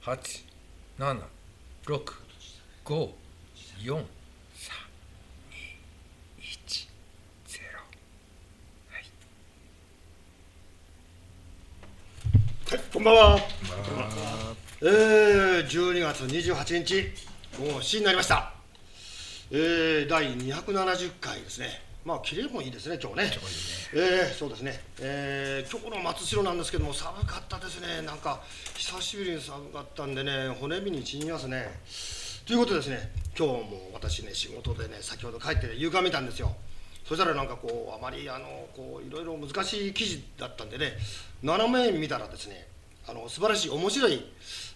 10、9、8、7、6、5、4、3、2、1、0。はい、こんばんは。えー、12月28日、午後7時になりました。えー、第270回ですね。まあ、キレもいいですね、今日ね。えー、そうですね。えー、今日の松代なんですけども、寒かったですね。なんか、久しぶりに寒かったんでね、骨身にちみますね。ということでですね、今日も私ね、仕事でね、先ほど帰って、ね、夕刊見たんですよ。そしたらなんかこうあまりあのこういろいろ難しい記事だったんでね斜め見たらですねあの素晴らしい面白い、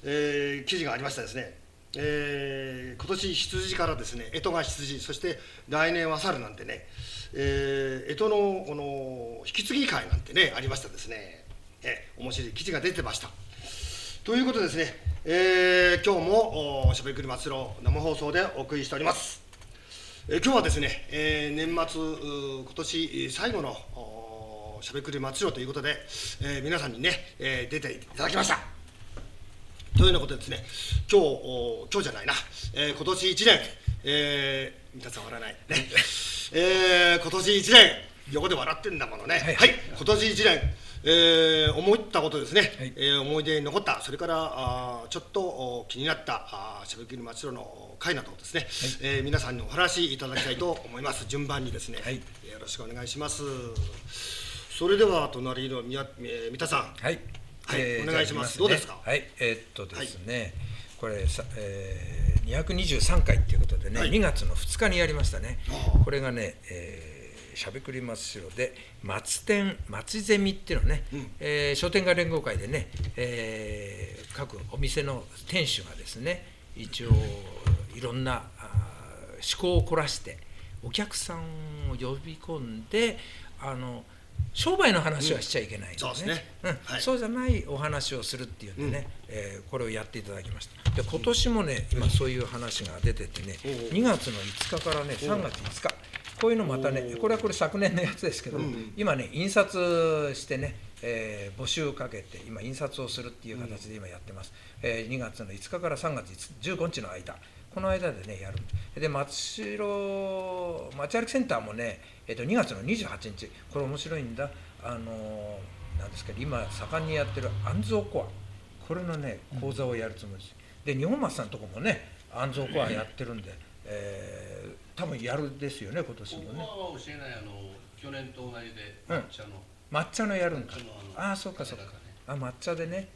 えー記事がありましたですね、えー今年羊からですね干支が羊そして来年は猿なんてね、えー、干支のこの引き継ぎ会なんてねありましたですね、えー面白い記事が出てました。ということでですね、えー今日もおしゃべりくり松郎生放送でお送りしております。えー今日はですね、えー年末今年最後のおしゃべくり末路ということで、えー皆さんにね、えー出ていただきました。というようなことでですね、今日、お今日じゃないな、えー今年1年、えー、皆さん笑わない、ね、えー今年1年、横で笑ってんだものね、はい、今年1年、えー思ったことですね、はい。えー思い出に残った、それからあーちょっとお気になったあーしゃべくり末路の会などをですね、えー皆さんにお話しいただきたいと思います。順番にですね、はい。よろしくお願いします。それでは隣の宮えー三田さん、はい、はいお願いします。じゃあどうですか？はい、えーっとですね、これさ、えー、223回ということでね、はい。2月の2日にやりましたね。これがね、えーしゃべくり松代で松店松ゼミっていうのね、えー商店街連合会でね、えー各お店の店主がですね一応いろんな思考を凝らしてお客さんを呼び込んであの商売の話はしちゃいけないのそうですね。うん。はい。そうじゃないお話をするっていうんでね、えーこれをやっていただきました。で今年もね今そういう話が出ててね、おう2月の5日からね3月5日。こういうのまたねこれはこれ昨年のやつですけど、今ね印刷してね、えー募集をかけて今印刷をするっていう形で今やってます、えー2月の5日から3月15日の間。この間でねやる。で松代町歩きセンターもね、えー、と2月の28日。これ面白いんだ。あのーなんですけど今盛んにやってる安蔵コアこれのね講座をやるつもりです、で日本松さんのとこもね安蔵コアやってるんで、えー多分やるですよね今年もね。ここは教えないあの去年と同じでうん。抹茶の、抹茶のやるんだ抹茶のあのああそうかそうか。ね。あ抹茶でね。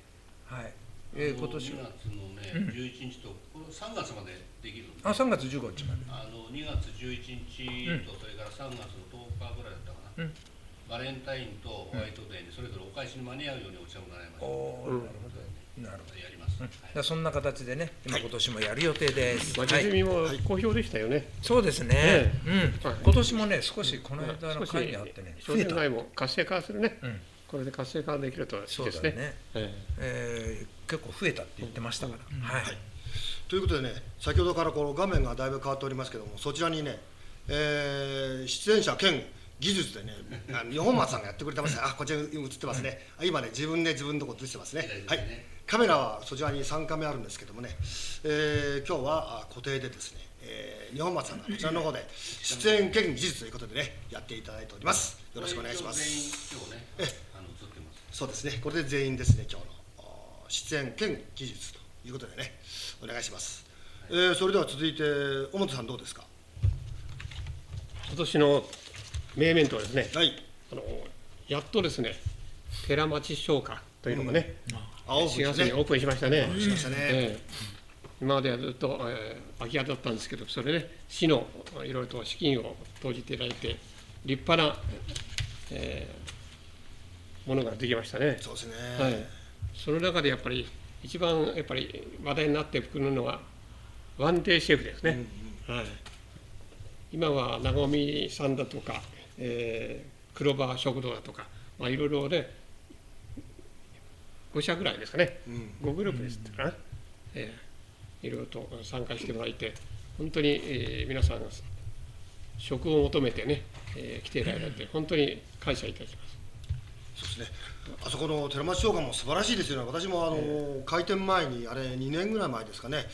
はいえー、今年2は月のね、11日とこれ3月までできるんで。あ3月15日まで。あの2月11日と、それから3月の10日ぐらいだったかな、うん。バレンタインとホワイトデーにそれぞれお返しに間に合うようにお茶を習いましおお、なるほどなるほど。やります、はい。じゃあそんな形でね今今年もやる予定です、まあ、はい実みも好評でしたよね。そうですね、えうん、はい。今年もね少しこの間の会にあってね商店街も活性化するね。うん。これで活性化できるといいそうですね。だね。え。えー結構増えたって言ってましたから、はい、ということでね、先ほどからこの画面がだいぶ変わっておりますけども、そちらにね、えー出演者兼技術でね、あの 日本松さんがやってくれてますね、あこちらに映ってますね、あ今ね、自分で自分のとこ映してますね。はいね、カメラはそちらに3カメあるんですけどもね、えー今日はあ固定でですね、えー日本松さんがこちらの方で出演兼技術ということでね、やっていただいております。よろしくお願いします。応全員今日ねえあの映ってます。そうですね、これで全員ですね、今日の出演兼技術ということでね、お願いします。えーそれでは続いて、尾本さん、どうですか？今年の名メントはですね、はい、あのやっとですね、寺町商家というのがね、青4くね月にオープンしましたね。ね。ええ今まではずっと、えー空き家だったんですけど、それで市のいろいろと資金を投じていただいて、立派な、えーものができましたね。そうですね。はい、その中でやっぱり一番やっぱり話題になってくるのはワンデーシェフですね、はい、今は長見さんだとか、えー、黒場食堂だとか、まあ、いろいろね5社ぐらいですかね、5グループですかな、えーいろいろと参加してもらえて本当に、えー皆さんが食を求めてね、えー来ていただいて本当に感謝いたしますそうですね。あそこの寺町商館も素晴らしいですよね。私もあの、開店前にあれ2年ぐらい前ですかね、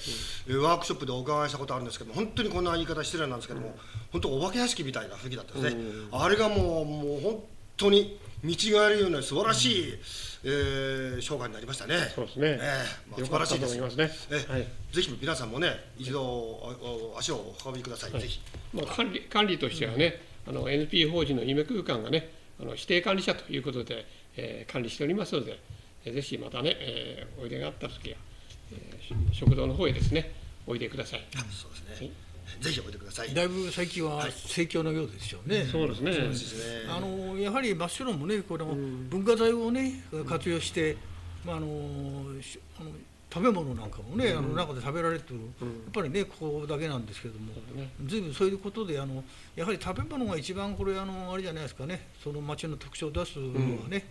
えワークショップでお伺いしたことあるんですけども、本当にこんな言い方失礼なんですけども、本当お化け屋敷みたいな雰囲気だったですね。あれがもうもう本当に見違えるような素晴らしい、えー商館になりましたね。そうですね。ええ。まあ、素晴らしいですと思い。ますねええ。はいぜひ皆さんもね、一度足をお運びください。ぜひ。まあ、管理管理としてはね、あの NP 法人の夢空間がね、あの指定管理者ということで、えー管理しておりますので、えーぜひまたね、えーおいでがあったときは、えーし食堂の方へですね、おいでください。そうですね。ぜひおいでください。だいぶ最近は盛況のようですよね。そうですね。ですね。あのやはり真っ白もね、この文化財をね、活用して、まああのしあの食べ物なんかもね、あの中で食べられてる、やっぱりね、ここだけなんですけれども、ずいぶんそういうことで、あのやはり食べ物が一番これあのあれじゃないですかね、その町の特徴を出すのはね、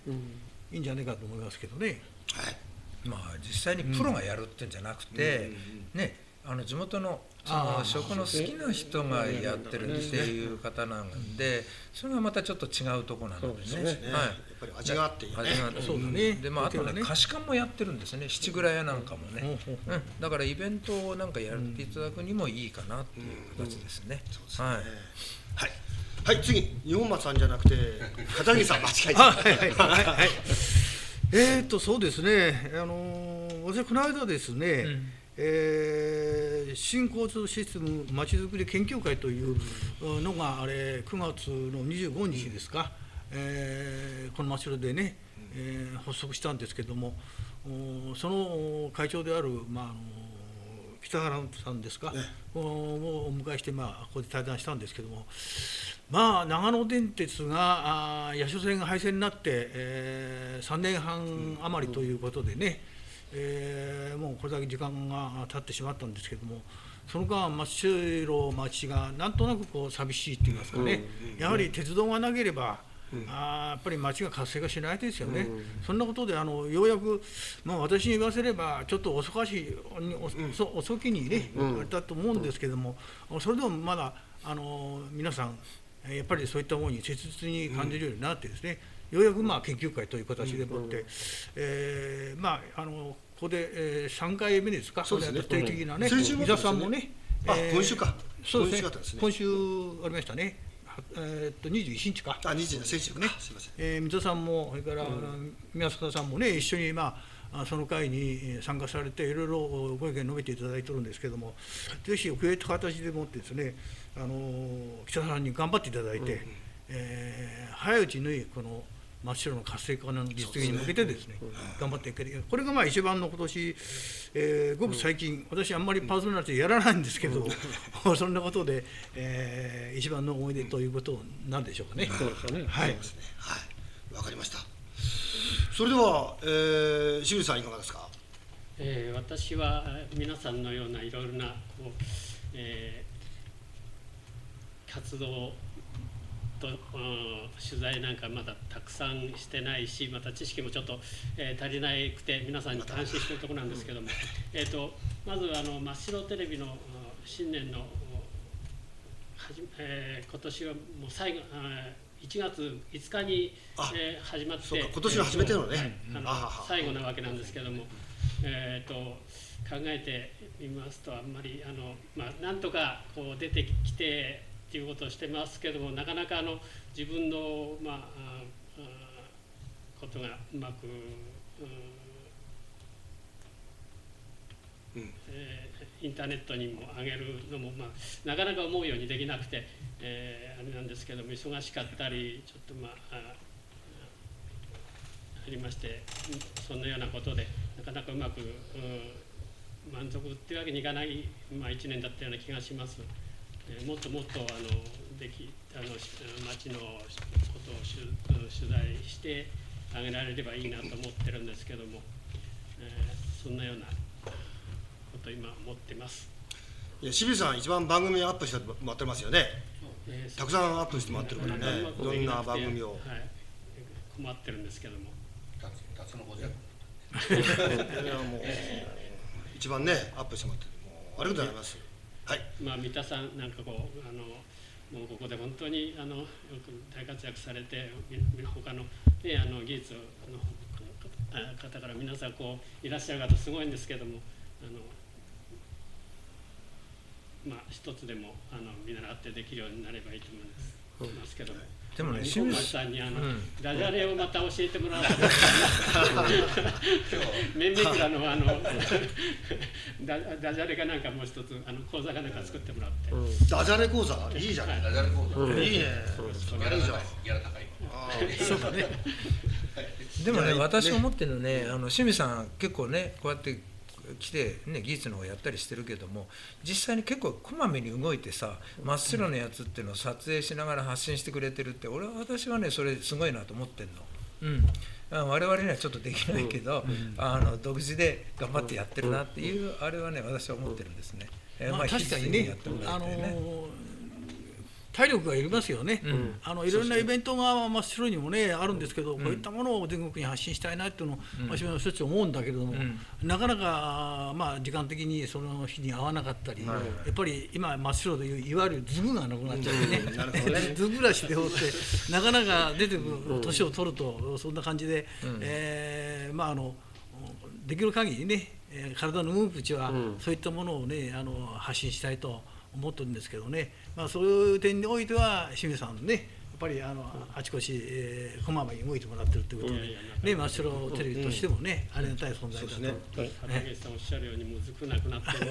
いいんじゃないかと思いますけどね。はい。まあ実際にプロがやるってんじゃなくて、ねあの地元のその食の好きな人がやってるっていう方なんで、それがまたちょっと違うところなのでね。ね。はい。やっぱり味があっていいね。味があってそうだね。でまああとね菓子館もやってるんですね。七蔵屋なんかもね、うん、だからイベントをなんかやっていただくにもいいかなっていう形ですね、はい。はい。はい、次、日本松さんじゃなくて、片桐さん。間違えあた。はい。はい。はい。はい。えーっとそうですね。あのー私この間ですね。えー新交通システムまちづくり研究会というのがあれ9月の25日ですか、えーこの町でね、えー発足したんですけどもおその会長である、まあ、あの北原さんですか、おをお迎えして、まあ、ここで対談したんですけども、まあ、長野電鉄が、あー八代線が廃線になって、えー3年半余りということでね、えーもうこれだけ時間が経ってしまったんですけども、その間、真っ白町がなんとなくこう寂しいって言いますかね、やはり鉄道がなければ、あーやっぱり町が活性化しないですよね、そんなことであのようやく、まあ、私に言わせれば、ちょっと遅かしお遅遅きにね、あれだと思うんですけども、それでもまだあの皆さん、えーやっぱりそういったものに切実に感じるようになってですね、ようやくまあ研究会という形でもって、えーまああのここで、えー、3回目ですか、そうですね。定期的なね、先週も三田さんもね、あえー今週か。そうですね。今週ありましたね、はえーっと21日か。あ、二時先週ね。すみません。えー、水戸さんも、それから、宮坂さんもね、一緒に、まあ、あその会にえー参加されて、いろいろご意見述べていただいてるんですけども、ぜひ、遅れた形でもってですね、あのー北さんに頑張っていただいて、えー早いうちに、この真っ白の活性化の実現に向けてですね、頑張っていける。これがまあ一番の今年、えーごく最近、私あんまりパーソナリティやらないんですけど、そんなことで、えー一番の思い出ということなんでしょうかね。そうですよね。はい。はい。わかりました。それでは、えー、清水さんいかがですか？えー私はえー皆さんのようないろいろなこう、えー活動と、うん取材なんかまだたくさんしてないしまた知識もちょっと、えー足りなくて皆さんに監視してるところなんですけども、えー、とまずあの真っ白テレビのうん新年のうんはじ、えー今年はもう最後あー1月5日にあ、えー始まって今年の初めてのね。はいあの最後なわけなんですけども、えー、と考えてみますとあんまりあの、まあ、なんとかこう出てきてっていうことをしてますけどもなかなかあの自分の、まあ、ことがうまく、うんえーインターネットにも上げるのも、まあ、なかなか思うようにできなくて、えーあれなんですけども忙しかったりちょっとまあありましてそんなようなことでなかなかうまく、う満足っていうわけにいかない、まあ、1年だったような気がします。えーもっともっとあのできあのし町のことを取取材してあげられればいいなと思ってるんですけども、えーそんなようなことを今思ってます。いや清水さん一番番組アップしてもらってますよね。えーたくさんアップしてもらってるからねなかなかうまくどんな番組をはい、困ってるんですけども。たつたつのこじゃ いやもう一番ねアップしてもらってるもうありがとうございます。はい。まあ、三田さんなんかこうあのもうここで本当にあのよく大活躍されて他の,、ね、あの技術の方から皆さんこういらっしゃる方すごいんですけどもあのまあ一つでもあの見習ってできるようになればいいと思いますけども。でもね清水さんにあの、うん。ダジャレをまた教えてもらおう。と メンメクラのあの ダダジャレかなんかもう一つあの講座かなんか作ってもらって、ダジャレ講座？いいじゃない、ダジャレ講座。いいね。ギャラ高いギャラ高い。あー。そうだね。でもね。私思ってるのねあの清水さん結構ねこうやって来て、ね、技術の方やったりしてるけども実際に結構こまめに動いてさ真っ白なやつっていうのを撮影しながら発信してくれてるって俺は私はねそれすごいなと思ってんの。うんあ我々にはちょっとできないけど、あの独自で頑張ってやってるなっていう、あれはね私は思ってるんですね。えーまあ、確かにね引き続きやってもらあの体力がいりますよね、ん。あのいろんなイベントが真っ白にもねあるんですけど、こういったものを全国に発信したいなっていうのを、私もしょっちゅう思うんだけれども、ん。なかなか、まあ、時間的にその日に合わなかったり、やっぱり今真っ白でいういわゆるズグがなくなっちゃってね,、ね。ズグらしでおって なかなか出てくる年を取るとそんな感じで、えーまああのできる限りね、えー体の動くうちは、そういったものをねあの発信したいと思ってるんですけどね、まあ、そういう点においては清水さんねやっぱりあのあちこち、えーこまめに動いてもらってるということで、ね、真っ白テレビとしてもね、ありがたい存在だと、そうですね。片桐さんおっしゃるようにもうずくなくなって い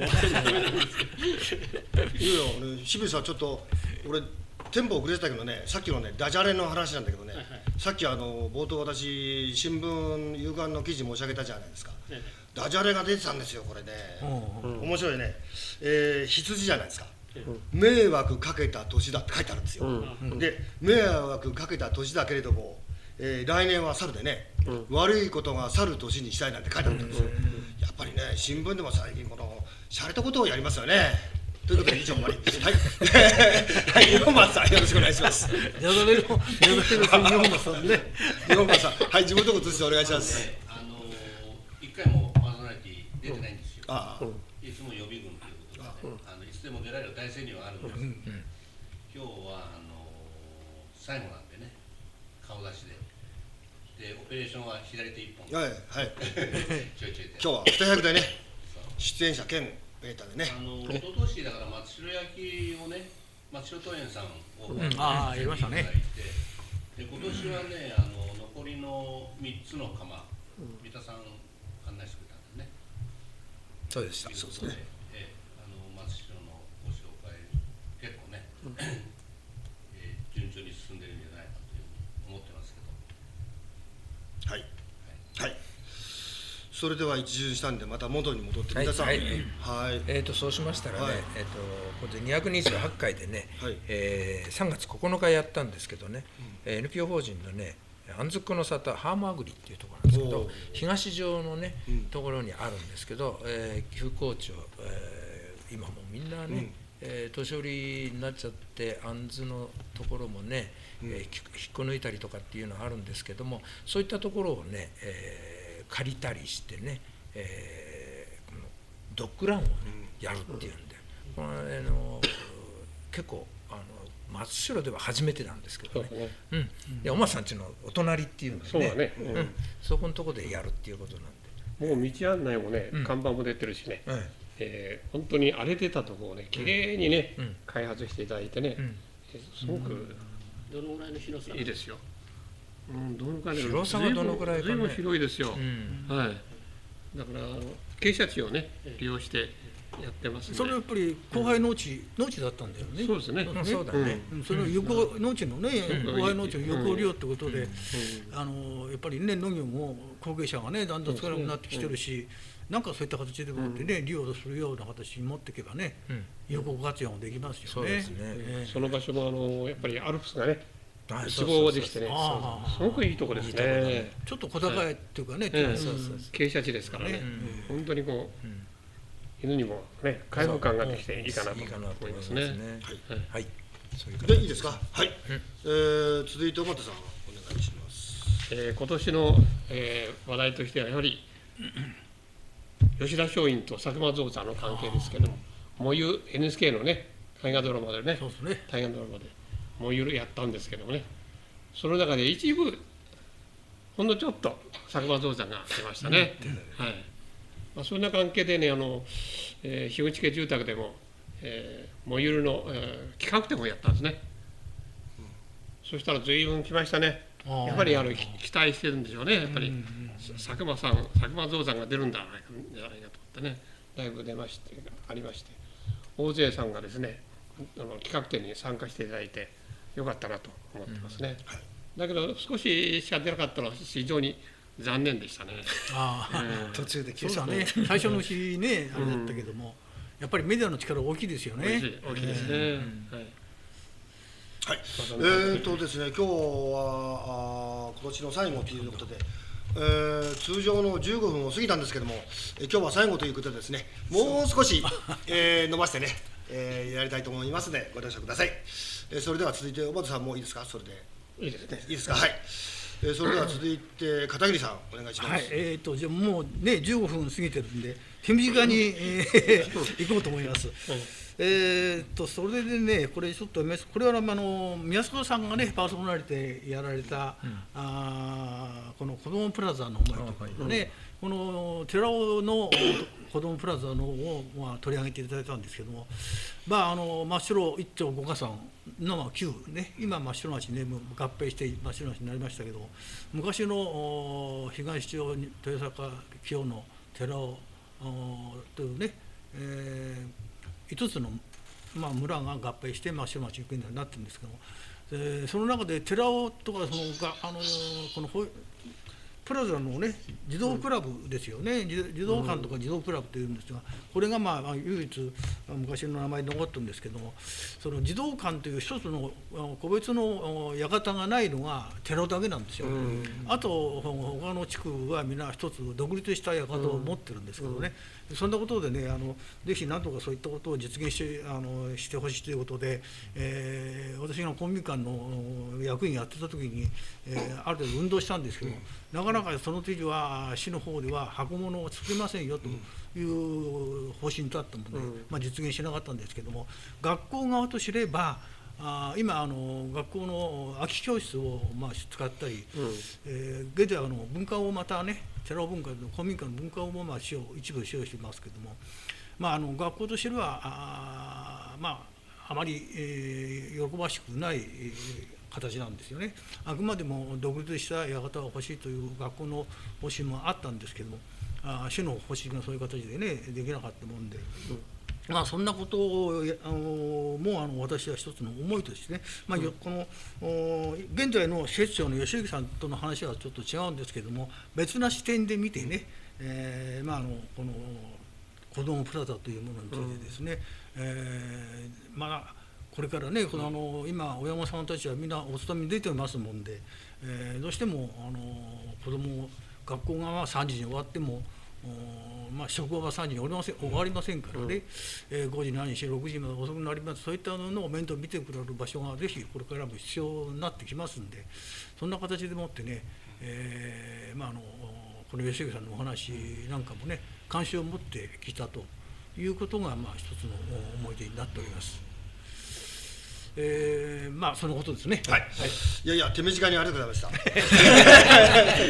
やいや俺清水さんちょっと俺テンポ遅れてたけどねさっきのねダジャレの話なんだけどね、はいはい。さっきあの冒頭私新聞夕刊の記事申し上げたじゃないですか。えダジャレが出てたんですよこれね、うん。面白いね、えー羊じゃないですか、迷惑かけた年だって書いてあるんですよ、で迷惑かけた年だけれども、えー来年は猿でね、悪いことが去る年にしたいなんて書いてあるんですよ、やっぱりね新聞でも最近この洒落たことをやりますよね。ということで以上終わりはい。はい。日本松さんよろしくお願いします。ジャドレのジャドレの日本馬さんね。日本松さん。はい自分のとこ移してお願いします。であの一回もパーソナリティ出てないんですよ、ああいつも予備軍ということで、ねあのいつでも出られる体制にはあるん。です、今日はあの最後なんでね顔出しで。でオペレーションは左手一本。はいはい。ちょいちょいで。今日は二役でねそう。出演者兼ベータでね。あの一昨年だから松代焼きをね松代東園さんを、ん。ああやりましたね。いただいて。で今年はねあの残りの三つの釜。三田さん案内してくれたんでね。そうでした。という。で、ええあの松代のご紹介結構ね、えー順調に進んでるんじゃないかというふうに思ってますけどはいはいそれでは一巡したんでまた元に戻ってはい皆さんはいはい。えー、とそうしましたらね、はい。えー、とこれで228回でね、はい。えー3月9日やったんですけどね、えー NPO 法人のね安息の里ハーマグリっていうところなんですけど東上のね、うん。ところにあるんですけど、えー、休校長、えー今もうみんなね、うん。えー年寄りになっちゃって安図のところもね、うん。えーき引っこ抜いたりとかっていうのはあるんですけどもそういったところをね、えー借りたりしてね、えーこのドッグランをね、やるっていうんで、このあの結構あの松代では初めてなんですけどね。そうん、でおまさんちのお隣っていうんでね。そうだね。うん。そこのとこでやるっていうことなんもう道案内もねうん、看板も出てるしね、で、はいえー本当に荒れてたところをね、綺麗にねうん、開発していただいてね。う、ん、すごくどのぐらいの広さいいですよ。うん、どのくらい広さがどのくらいかね。随分広いですよ。うん。はい。だからあの傾斜地をね利用してやってますんで。それはやっぱり後輩農地、農地だったんだよね。そうですね。うん。そうだね、うん。その横農地のね、うん。後輩農地の横利用ってことで、うん。あのやっぱりね農業も後継者がねだんだん少なくなってきてるし、なんかそういった形でもってね、利用するような形に持っていけばね、うん。有効活用もできますよね。そうですね。ええ。その場所もあのやっぱりアルプスがねあ一望できてね。す。ごくいいとこですね。ね。ちょっと小高いっていうかね、傾斜地ですからね。ね。本当にこううん。犬にもね開放感ができていいかなと思いますすね。はい。でい。いですか？はい、えー続いて表さんお願いします。えー今年の、えー話題としてはやはり吉田松陰と佐久間造作の関係ですけども、もゆ NHK のね大河ドラマでね。そうですね。大河ドラマでもうゆるやったんですけどもね。その中で一部ほんのちょっと佐久間象さんが出ましたね、はい。まあ、そんな関係でねあの、えー、樋口家住宅でも、えー、もゆるの、えー、企画展をやったんですね、そしたら随分来ましたね。やっぱりあのき期待してるんでしょうねやっぱり、佐久間さん佐久間象さんが出るんだじゃないかと思ってね。だいぶ出ましてありまして。大勢さんがですねあの企画展に参加していただいてよかったなと思ってますね、だけど少ししか出なかったのは非常に残念でしたね、ああうん途中で消そうえただね。最初のうちねあれだったけども、やっぱりメディアの力大きいですよね。大きいです。ね、はい。はい。えな感じ。でーとですね、今日はあー今年の最後ということで、えー通常の15分を過ぎたんですけども、えー今日は最後ということでですね、もう少し、えー伸ばしてね、えーやりたいと思いますので、ご了承ください。えーそれでは続いて、小畑さんもいいですか、それで。いいですね。いいですか、はい。えーそれでは続いて、片桐さん、お願いします。はい、えー、とじゃあもうね15分過ぎてるんで手短に、えー行こうと思います。えー、とそれでねこれちょっとこれはあの宮坂さんがねパーソナリティやられた、あーこの子どもプラザの思いということでね、この寺尾の子どもプラザのを、まあ、取り上げていただいたんですけども、まあ、あの真っ白一丁五家さんのまあ旧ね今真っ白町ね合併して真っ白町になりましたけど昔の東町豊坂清の寺尾おというね、えー、5つの、まあ、村が合併して真っ白町に行くようになってるんですけども、えーその中で寺尾とかそのがあのこのプラザのね児童クラブですよね、児児童館とか児童クラブというんですがこれがまあまあ唯一あ昔の名前に残ってるんですけどもその児童館という一つのあ個別のあ館がないのが寺尾だけなんですよ、あとほ他の地区は皆一つ独立した館を持ってるんですけどね、そんなことでねあのぜひなんとかそういったことを実現してあのしてほしいということで、えー私が公民館のお役員やってた時に、えーある程度運動したんですけど、なかなかその時は市の方では箱物を作りませんよという方針だったので、まあ、実現しなかったんですけども学校側とすればあー今あの学校の空き教室をまあ使ったり、えー現在あの文化をまたね寺文化の公民館の文化をもまあ使用一部使用してますけども、まあ、あの学校としてはあまああまり、えー喜ばしくない、えー形なんですよね。あくまでも独立した館が欲しいという学校の方針もあったんですけどもあ市の方針がそういう形でねできなかったもんで。まあ、そんなことをやあのもうあの私は一つの思いとしてね、まあ、よこのお現在の施設長の吉行さんとの話はちょっと違うんですけども別な視点で見てね、えーまあ、あのこの子どもプラザというものについてですね、えーまあこれからねこのあの今親御さんたちはみんなお勤めに出てますもんで、えーどうしてもあの子ども学校がまあ3時に終わってもおまあ、職場は3時に終わりません終わりませんからね、えー5時何し6時まで遅くなります。そういったのを面倒見てくれる場所がぜひこれからも必要になってきますんでそんな形でもってね、えーまあ、あのこの吉行さんのお話なんかもね関心を持ってきたということがまあ一つの思い出になっております。えー、まあそのことですね。はい、いやいや、手短にありがとうございまし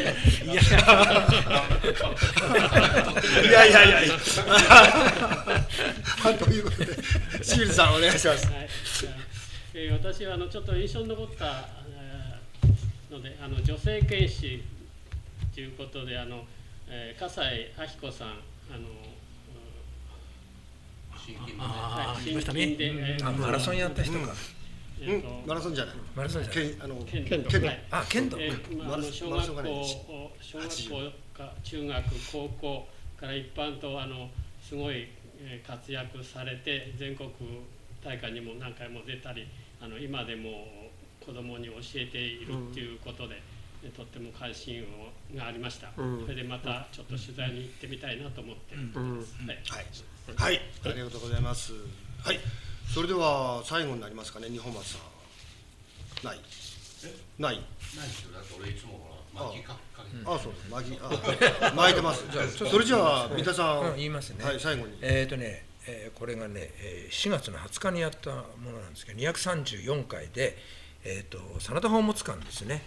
た。いやいやいやいやいや。ということで、清水さん、お願いします。はい、えー私はあのちょっと印象に残ったえーのであの女性剣士ということであの、えー、笠井明子さんあの、新金のねはいありましたね。新金で、えーあマラソンやった人か、うえーとん、マラソンじゃない。マラソンじゃない。けん、あの、剣剣道剣道はい。あ剣道、えーまあ、あの小マラソン学校マラソン小学校か中学高校から一般とあのすごいえー活躍されて全国大会にも何回も出たりあの今でも子供に教えているっていうことで、えとっても関心をがありました、うん。それでまたちょっと取材に行ってみたいなと思って。ます、はいはい、はい、ありがとうございます。はい、それでは最後になりますかね、日本松さん。ない。ない。ないですよだって俺いつもほら巻きかかけてあ、そうです。巻き、あ、巻いてます。それじゃあ、三田さん。うん言いますねはい、最後に。えっ、とね、えーこれがね、えー4月の20日にやったものなんですけど234回で、えー、と真田宝物館ですね、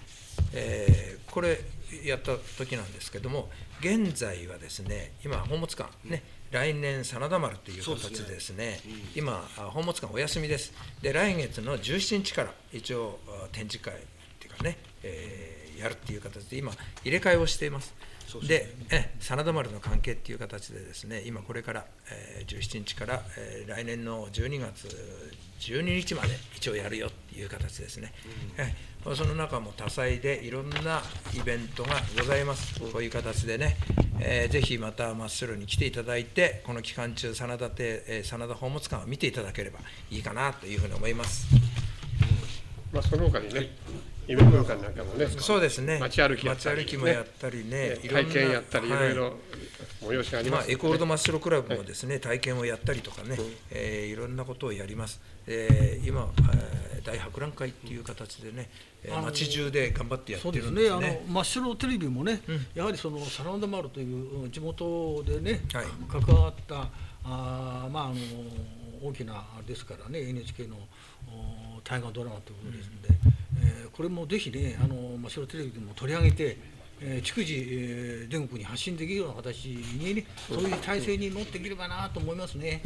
えーこれやった時なんですけども現在はですね今宝物館ね、来年真田丸という形でですね。今あ宝物館お休みです。で来月の17日から一応あ展示会っていうかね、えーやるっていう形で今入れ替えをしています。でえ真田丸の関係っていう形でですね今これから、えー17日から、えー来年の12月12日まで一応やるよっていう形ですね、えその中も多彩でいろんなイベントがございます、こういう形でね、えーぜひまた真っ白に来ていただいてこの期間中真田亭、えー真田宝物館を見ていただければいいかなというふうに思います。まあ、その他にね、夢文館なんかもね、そうですね。街歩きやったり、街歩きもやったりね。体験やったり、い。ろいろは催しがありまあ、ます、エコールドマッシュロクラブもですね、体験をやったりとかね、えーいろんなことをやります。えー今、えー大博覧会っていう形でね、えーあの街中で頑張ってやってるそうですね、あのんですね。真っ白テレビもね、うん。やはりその真田丸といううん地元でね、はい。関わったあーまああの大きなですからね NHK のお大河ドラマということですので、えーこれもぜひねあの真っ白テレビでも取り上げて、えー逐次、えー全国に発信できるような形にねそういう体制に乗っていければなと思いますね。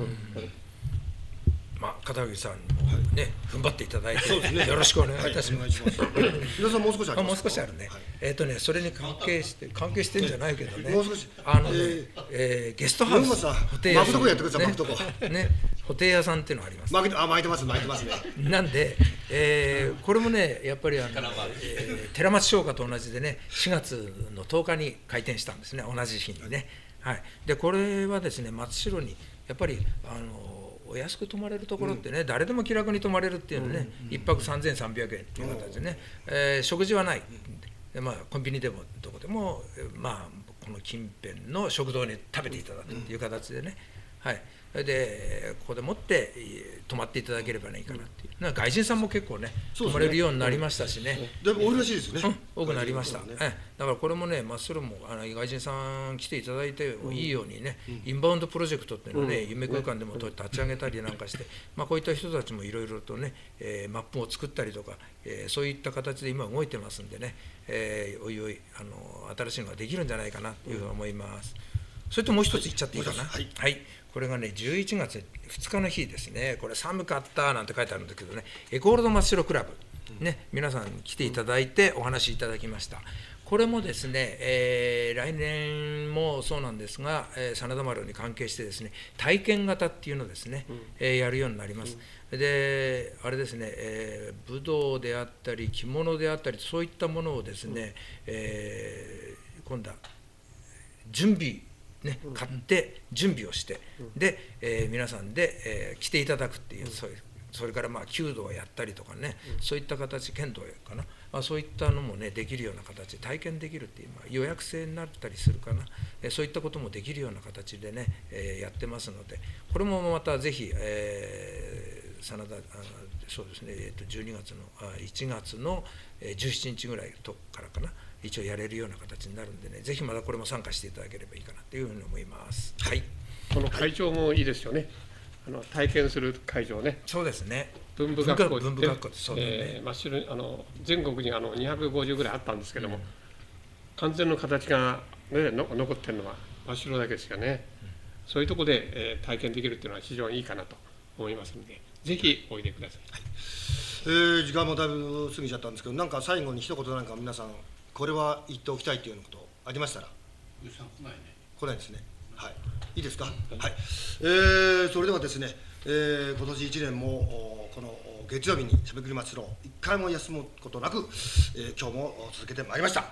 まあ、片桐さんね、踏ん張っていただいて、ね。よろしくお願いいたします。はい。お願いします皆さんもう少しあもうますか？少しあるね、はい。えっ、とね、それに関係して、関係してんじゃないけどね、もう少しあのね、ええーゲストハウス、山本さんホテイ屋さん、巻くとこやってください巻くとこ。ね、ホテイ屋さんっていうのがあります。巻いてあ巻いてます巻いてます。ねなんで、えーこれもね、やっぱりあの、えー寺町商家と同じでね、4月の10日に開店したんですね、同じ日にね。はい、で、これはですね、松代に、やっぱりあのお安く泊まれるところってね、誰でも気楽に泊まれるっていうのね、一泊3300円っていう形でね、えー食事はない。でまあ、コンビニでもどこでも、えーまあ、この近辺の食堂に食べていただくっていう形でね、はい、でここでもってえー泊まっていただければいいかなっていう、なんか外人さんも結構ね、ね。泊まれるようになりましたしね、だいぶ多いらしいですよね。うん。多くなりました、ね。ええ。だからこれもね、まっすぐもあの外人さん来ていただいていいようにね、インバウンドプロジェクトっていうのをね、夢空間でもと立ち上げたりなんかして、まあ、こういった人たちもいろいろとね、えーマップを作ったりとか、えーそういった形で今動いてますんでね、えーおいおいあの新しいのができるんじゃないかなというふうに思います。それともう一つ言っちゃっていいかな？はい。はい、これがね、11月2日の日ですね、これ、寒かったなんて書いてあるんだけどね、エコールド真っ白クラブ、ね、皆さんに来ていただいて、お話しいただきました。これもですね、えー来年もそうなんですが、えー真田丸に関係してですね、体験型っていうのをですね、えーやるようになります。で、あれですね、えー武道であったり、着物であったり、そういったものをですね、えー今度は準備、ね、買って準備をして、で、えー皆さんで、えー来ていただくっていう、そういうそれからまあ弓道をやったりとかね、そういった形剣道かな、まあ、そういったのもねできるような形で体験できるっていう、まあ、予約制になったりするかな、えーそういったこともできるような形でね、えーやってますのでこれもまたぜひ、えー真田あそうですね、えー、と12月のあ1月のえー17日ぐらいとからかな一応やれるような形になるんでねぜひまたこれも参加していただければいいかなというふうに思います。はい。この会場もいいですよね、あの体験する会場ね、そうですね。文部学校文部学校そうだね。えー真っ白にあの全国にあの250ぐらいあったんですけども、完全の形が、ね、の残ってるのは真っ白だけですよね、そういうところで、えー体験できるっていうのは非常にいいかなと思いますので、ぜひおいでください。えー時間もだいぶ過ぎちゃったんですけどなんか最後に一言なんか皆さんこれは言っておきたいというようなことありましたら？来ないね。来ないですね。はい。いいですか？はい、えーそれではですね、えー今年1年もおこのお月曜日にしゃべくり祭りを一回も休むことなく、えー今日もお続けてまいりました、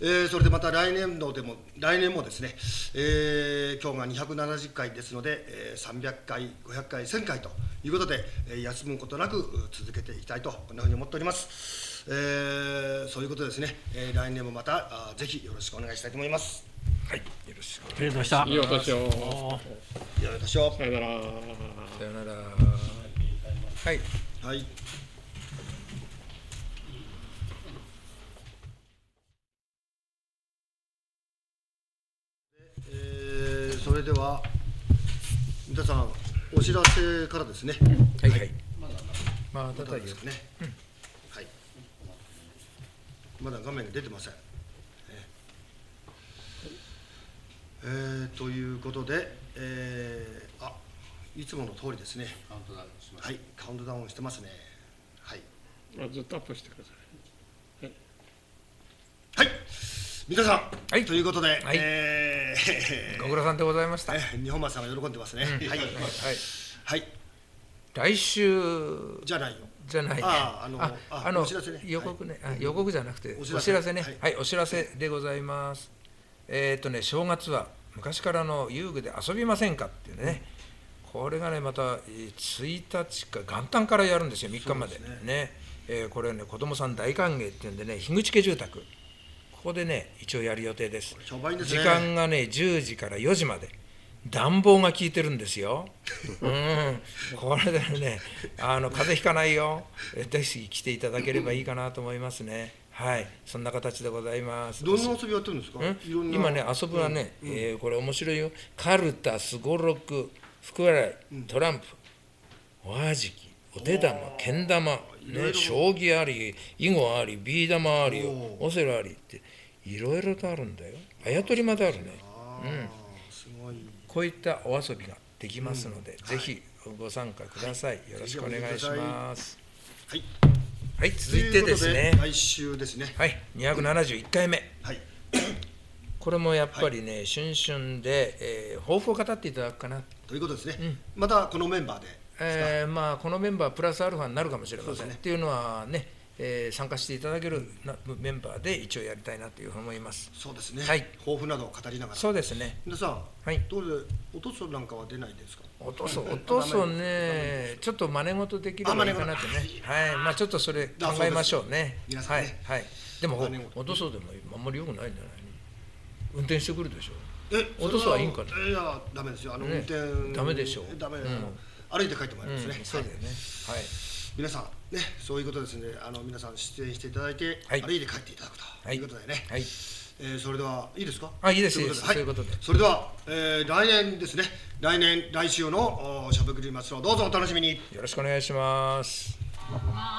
えーそれでまた来年度でも来年もですね、えー今日が270回ですので、えー300回500回1000回ということで、えー休むことなくう続けていきたいとこんなふうに思っております、えーそういうことですね、えー来年もまたあぜひよろしくお願いしたいと思います。はいよろしくありがとうございました。いいお年を。よろしくお願いしさよなら。さよなら。はい。はい。えーそれでは皆さんお知らせからですね。はい。はい。まあただよまだですね。はい。まだ画面が出てません。ねえーということで、えーあいつもの通りですね。カウントダウンします。はい、カウントダウンしてますね。はい。まあずっとアップしてください。はい。皆さん、はいということで、はいえー ご苦労さんでございました、え日本松さんが喜んでますね。はい。はい、はい。来週じゃないよ。じゃない。ねあああのあああのお知らせね。予告ね、あ予告じゃなくておお知らせね。ははいい、お知らせでございます。えっ、とね正月は昔からの遊具で遊びませんかっていうね、これがねまたえー1日か元旦からやるんですよ。3日まで。そうですね。えーこれね子供さん大歓迎っていうんでね樋口家住宅。ここでね一応やる予定です。ね。時間がね10時から4時まで暖房が効いてるんですよ。うん、これでね、あの風邪ひかないよ。えぜひ来ていただければいいかなと思いますね。はい、そんな形でございます。どんな遊びやってるんですか？今ね遊ぶはね、えーこれ面白いよ。カルタすごろく福笑いトランプおはじきお手玉けん玉、ね、ろ将棋あり囲碁ありビー玉ありオセロありっていろいろとあるんだよ。あやとりまであるね。あー。すごい。こういったお遊びができますので、ぜひご参加ください、よろしくお願いします。はい。はい続いてですね。来週ですね。はい271回目はい。これもやっぱりね、春春で、えー抱負を語っていただくかな。ということですね。うん。またこのメンバーで。えーまあ、このメンバープラスアルファになるかもしれません、ね。っていうのはね、えー参加していただけるなメンバーで一応やりたいなというふうに思います。そうですね。はい。抱負などを語りながら。そうですね。皆さん、はい。どうでおとそなんかは出ないですか？落とす落とすをねちょっと真似事できればいいかなってね。はい。まあちょっとそれ考えましょうね。皆さんね。はい。はい。でも真似事。落とそうでもあんまり良くないんじゃない？の運転してくるでしょ。え、おとそはいいんかな？いや、ダメですよ。あの、ね。運転。ダメでしょダメ、うん歩いて帰ってもらいますね。うん、そうだよね。はい皆さんねそういうことですね。あの皆さん出演していただいて、はい。歩いて帰っていただくとはい。いうことでね、はい。えーそれではいいですか？あいいですいいです。そういうことで。それでは、えー来年ですね。来年来週のおしゃべくり祭りをどうぞお楽しみに。よろしくお願いします。ま